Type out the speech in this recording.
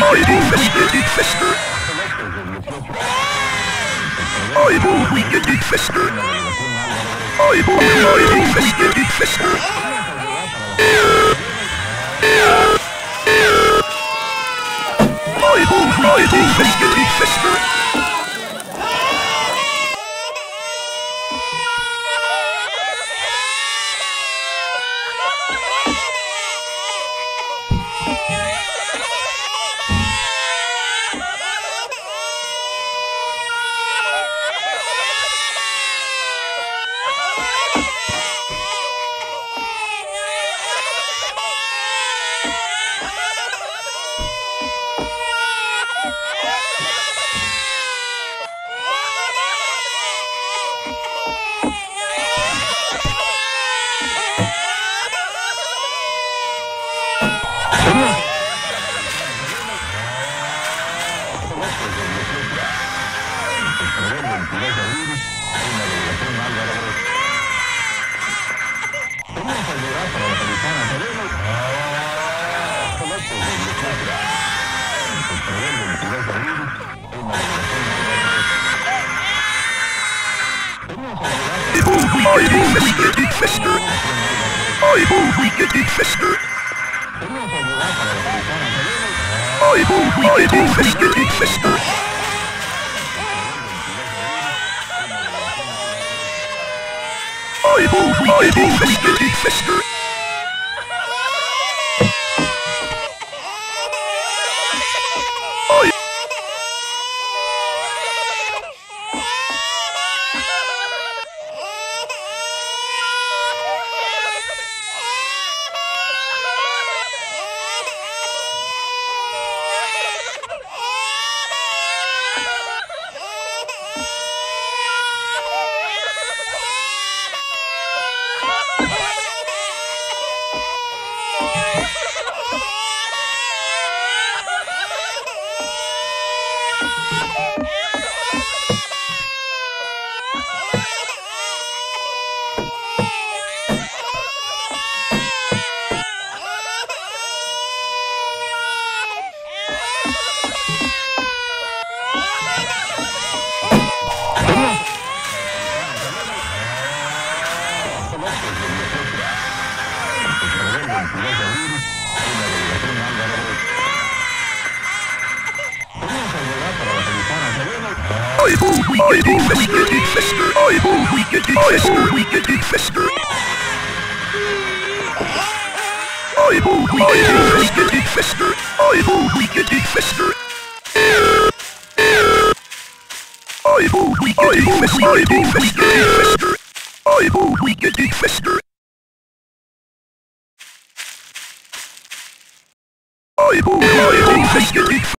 I will get it fister! I will get it fister! I hope we get it, sister. I hope we get. it, sister. I will, will make it faster. Bible reading history, history. Miguel Gabriel y la delegación Álvaro Podríamos albergar para la Feliciana Serena. I hope we get it faster, it faster. I hope we get it faster, we get it faster. I hope we get it faster. I hope we get it faster. I hope we get it faster. I hope we get it faster. I hope we get it faster. I will, I will take it.